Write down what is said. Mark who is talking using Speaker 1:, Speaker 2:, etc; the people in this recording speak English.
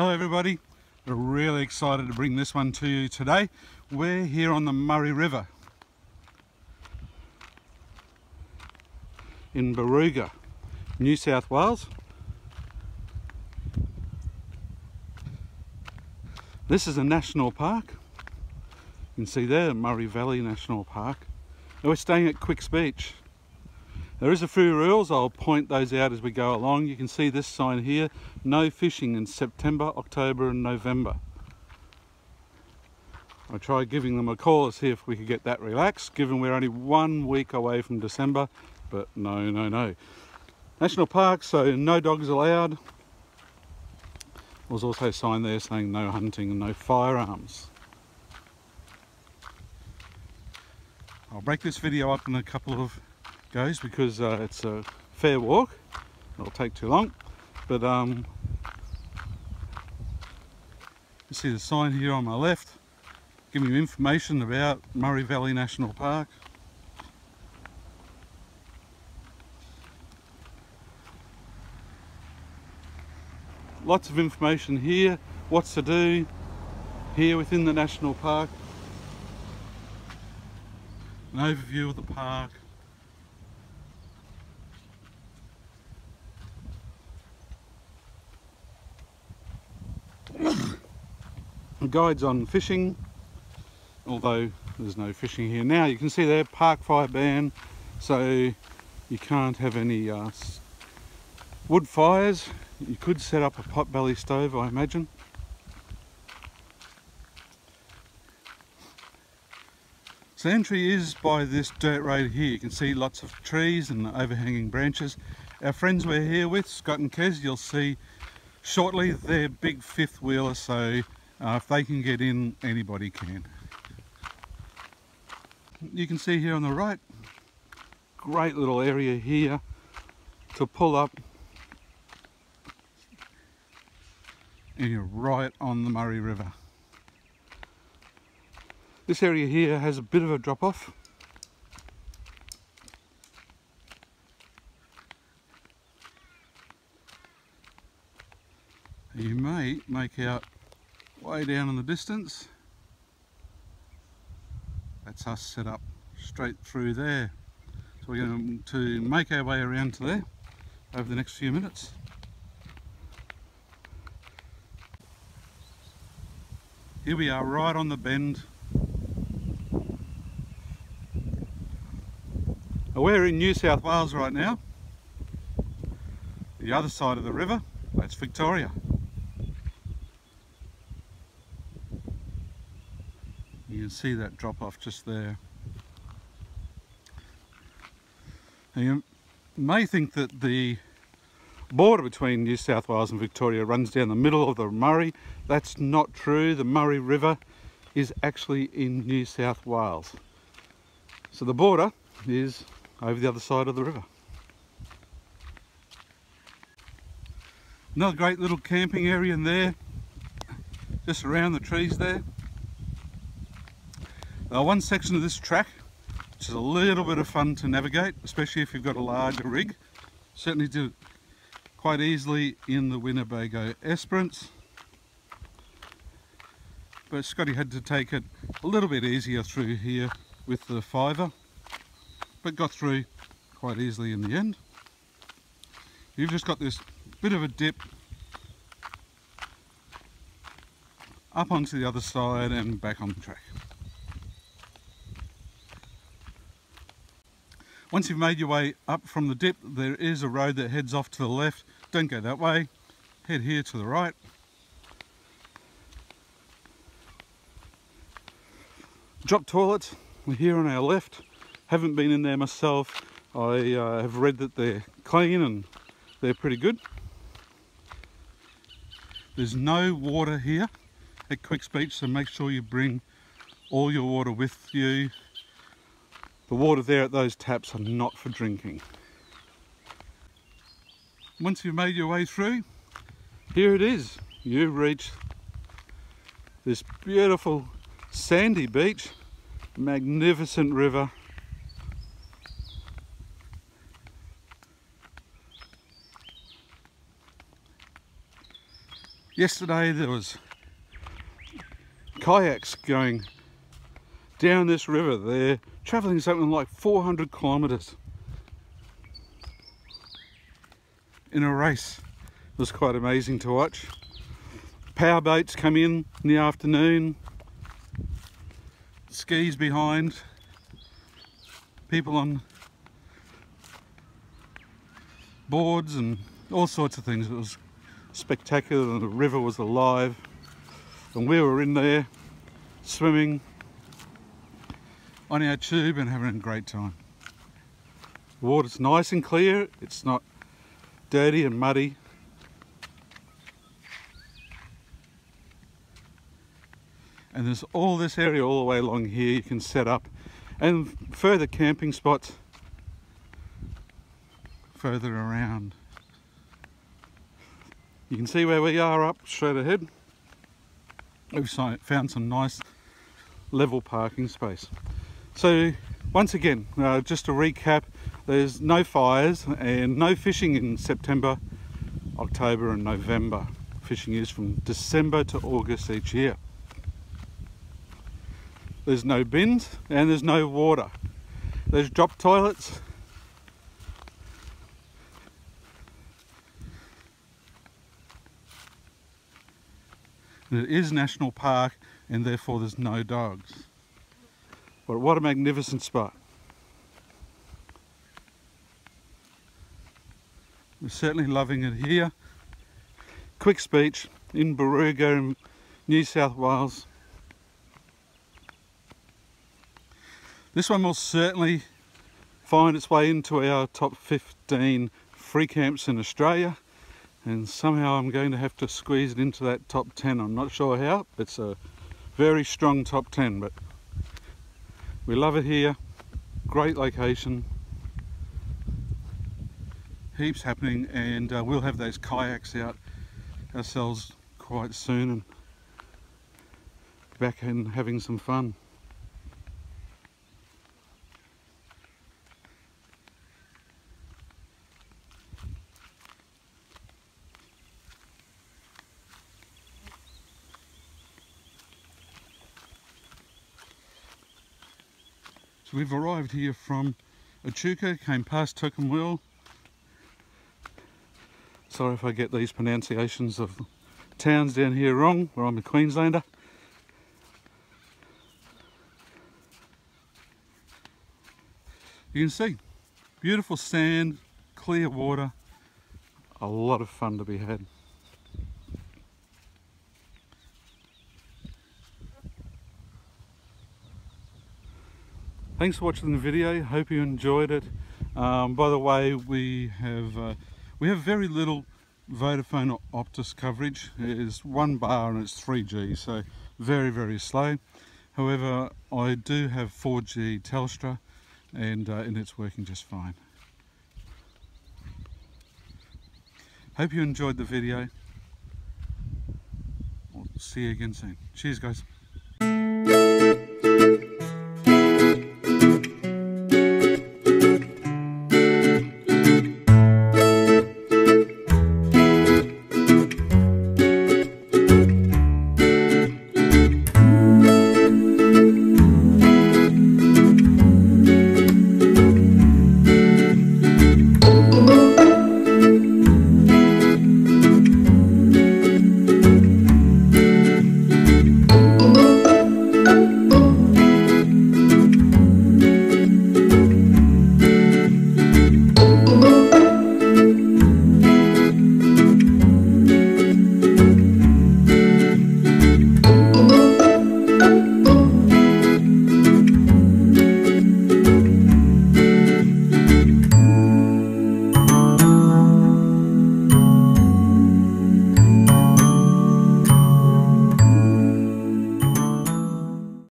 Speaker 1: Hello everybody, we're really excited to bring this one to you today. We're here on the Murray River in Barooga, New South Wales. This is a national park. You can see there, Murray Valley National Park. And we're staying at Quicks Beach. There is a few rules, I'll point those out as we go along. You can see this sign here, no fishing in September, October and November. I tried giving them a call to see if we could get that relaxed, given we're only one week away from December, but no, no, no. National Park, so no dogs allowed. There's also a sign there saying no hunting and no firearms. I'll break this video up in a couple of goes because uh, it's a fair walk. It'll take too long, but um, you see the sign here on my left, giving you information about Murray Valley National Park. Lots of information here, what's to do here within the national park. An overview of the park. Guides on fishing although there's no fishing here now you can see there park fire ban so you can't have any uh, wood fires you could set up a pot-belly stove I imagine So entry is by this dirt road here. You can see lots of trees and overhanging branches. Our friends we're here with, Scott and Kez, you'll see shortly they're big fifth wheeler so uh, if they can get in, anybody can. You can see here on the right, great little area here to pull up and you're right on the Murray River. This area here has a bit of a drop off. You may make out way down in the distance. That's us set up straight through there. So we're going to make our way around to there over the next few minutes. Here we are right on the bend. We're in New South Wales right now the other side of the river. That's Victoria can see that drop off just there. Now you may think that the border between New South Wales and Victoria runs down the middle of the Murray. That's not true. The Murray River is actually in New South Wales. So the border is over the other side of the river. Another great little camping area in there, just around the trees there. Now one section of this track, which is a little bit of fun to navigate, especially if you've got a larger rig, certainly do quite easily in the Winnebago Esperance. But Scotty had to take it a little bit easier through here with the fiver, but got through quite easily in the end. You've just got this bit of a dip up onto the other side and back on the track. Once you've made your way up from the dip, there is a road that heads off to the left. Don't go that way, head here to the right. Drop toilets we're here on our left. Haven't been in there myself. I uh, have read that they're clean and they're pretty good. There's no water here at Quicks Beach, so make sure you bring all your water with you the water there at those taps are not for drinking. Once you've made your way through, here it is. You've reached this beautiful sandy beach, magnificent river. Yesterday there was kayaks going down this river. They're travelling something like 400 kilometres in a race. It was quite amazing to watch. Power boats come in in the afternoon, skis behind, people on boards and all sorts of things. It was spectacular and the river was alive and we were in there swimming on our tube and having a great time. The water's nice and clear, it's not dirty and muddy. And there's all this area all the way along here you can set up and further camping spots further around. You can see where we are up straight ahead. We've found some nice level parking space. So once again, uh, just to recap, there's no fires and no fishing in September, October and November. Fishing is from December to August each year. There's no bins and there's no water. There's drop toilets it is national park and therefore there's no dogs. But what a magnificent spot. We're certainly loving it here. Quicks Beach in in New South Wales. This one will certainly find its way into our top 15 free camps in Australia and somehow I'm going to have to squeeze it into that top 10 I'm not sure how it's a very strong top 10 but we love it here. Great location. Heaps happening and uh, we'll have those kayaks out ourselves quite soon and back and having some fun So we've arrived here from Echuca, came past Tocumwal. Sorry if I get these pronunciations of towns down here wrong, where I'm a Queenslander. You can see, beautiful sand, clear water, a lot of fun to be had. Thanks for watching the video. Hope you enjoyed it. Um, by the way we have uh, we have very little Vodafone Optus coverage. It's one bar and it's 3G so very very slow. However I do have 4G Telstra and, uh, and it's working just fine. Hope you enjoyed the video. We'll see you again soon. Cheers guys